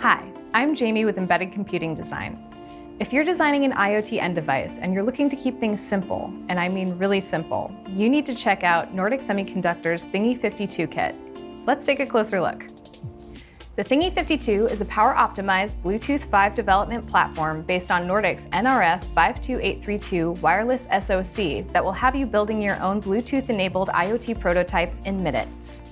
Hi, I'm Jamie with Embedded Computing Design. If you're designing an IoT end device and you're looking to keep things simple, and I mean really simple, you need to check out Nordic Semiconductor's Thingy52 kit. Let's take a closer look. The Thingy52 is a power-optimized Bluetooth 5 development platform based on Nordic's NRF 52832 wireless SoC that will have you building your own Bluetooth-enabled IoT prototype in minutes.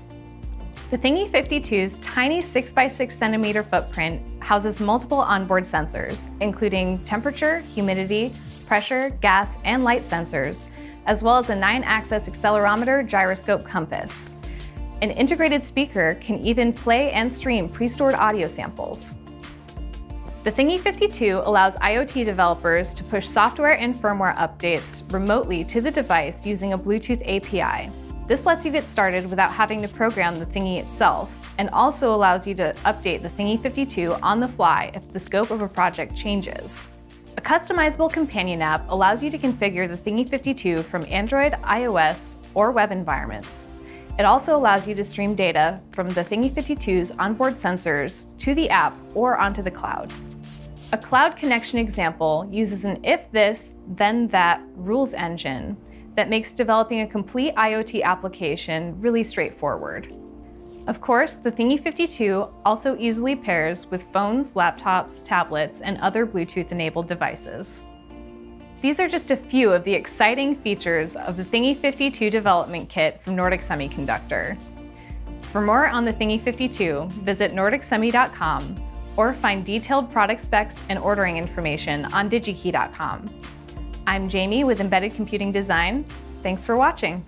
The Thingy52's tiny 6x6 centimeter footprint houses multiple onboard sensors, including temperature, humidity, pressure, gas, and light sensors, as well as a 9-axis accelerometer gyroscope compass. An integrated speaker can even play and stream pre-stored audio samples. The Thingy52 allows IoT developers to push software and firmware updates remotely to the device using a Bluetooth API. This lets you get started without having to program the Thingy itself, and also allows you to update the Thingy52 on the fly if the scope of a project changes. A customizable companion app allows you to configure the Thingy52 from Android, iOS, or web environments. It also allows you to stream data from the Thingy52's onboard sensors to the app or onto the cloud. A cloud connection example uses an if this, then that rules engine that makes developing a complete IoT application really straightforward. Of course, the Thingy52 also easily pairs with phones, laptops, tablets, and other Bluetooth-enabled devices. These are just a few of the exciting features of the Thingy52 development kit from Nordic Semiconductor. For more on the Thingy52, visit nordicsemi.com or find detailed product specs and ordering information on digikey.com. I'm Jamie with Embedded Computing Design. Thanks for watching.